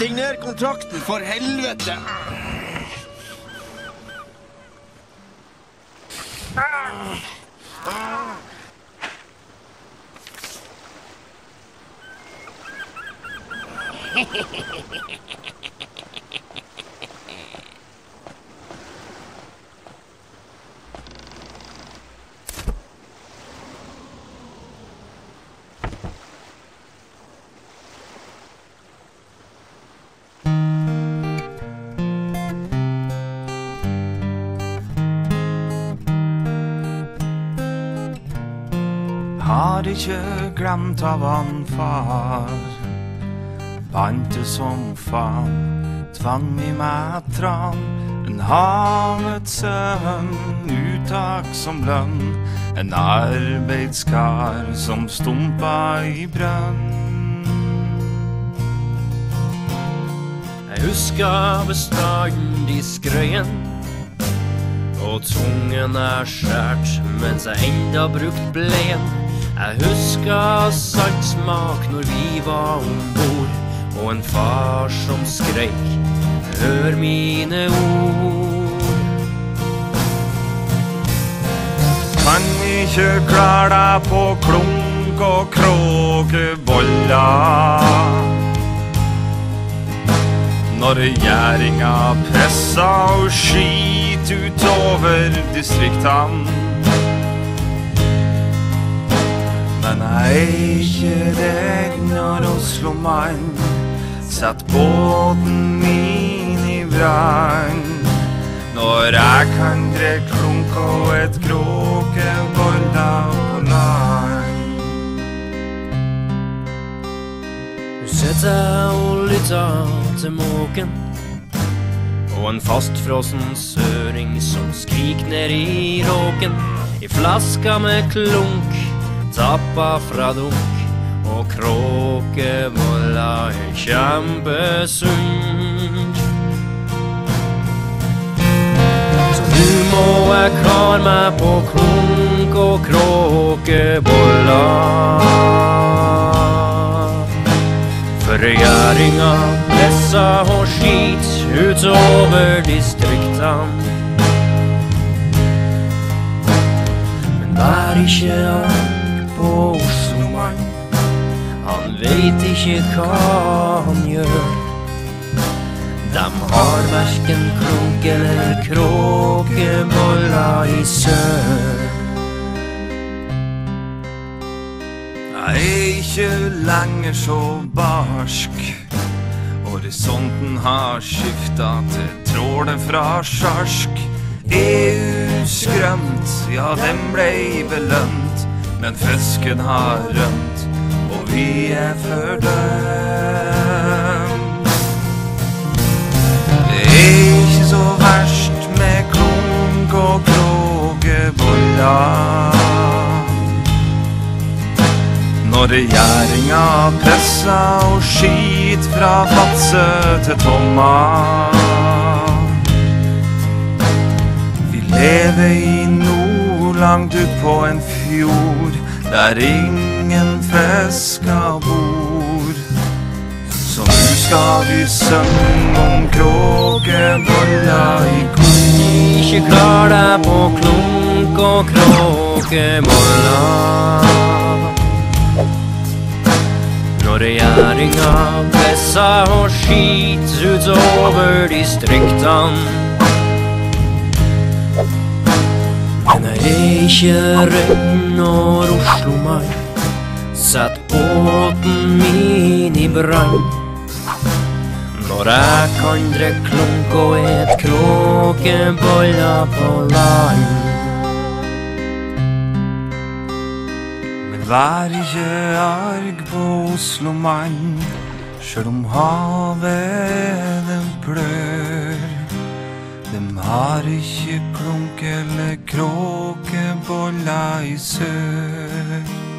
Signer kontrakten, for helvete! Har ikke glemt av han far. Bante som faen, tvang i meg tran. En havets sønn, uttak som lønn. En arbeidskar som stumpa i brønn. Jeg huska bestandig skrøyen Og tungen er skjært mens jeg enda brukt bleien Jeg husker saltsmak når vi var ombord Og en far som skreik Hør mine ord Kan ikke klare deg på klunk og kråkeboller. Når regjeringa pressa og skit utover distriktene. Men redd når Oslo-mann setter båten min i brann. Når jeg kan drikke klunk og et kråkeboller på land. Du sitter og lytter til måken Og en fastfrossen søring som skrik ned i råken I flaska med klunk, tappa fra dunk Og kråkevolla er kjempesunt Så nu må jeg kar meg på klunk og kråkebolla for regjeringa pressa og skit utover distriktene. Vær ikke arg på Oslo-mann. Han veit ikke hva han gjør. Dem har verken klunk eller kråkeboller i sør. Jeg er ikke lenger så barsk. Horisonten har skifta til tråler fra sjarsk. EU-skrømt, ja, den blei belønt. Men fisken har rømt, og vi er fordømt. Det er ikke så verst med klunk og kråkeboller. Når regjeringa pressa og skit fra Vadsø til Tomma. Vi lever i nord, langt ut på en fjord, der ingen fisker bor. Så nu skal vi sømme om kråkebolla i kor. Ikke klar deg på klunk og kråkebolla. Når regjeringa pressa og skit utover distriktene. Ikke redd når Oslo-mann setter båten min i brann. Når jeg kan drikke klunk og et kråkeboller på land. Men vær ikke arg på Oslo-mann, sjøl om havet dem blør. Dem har ikke klunk eller kråkeboller i sør.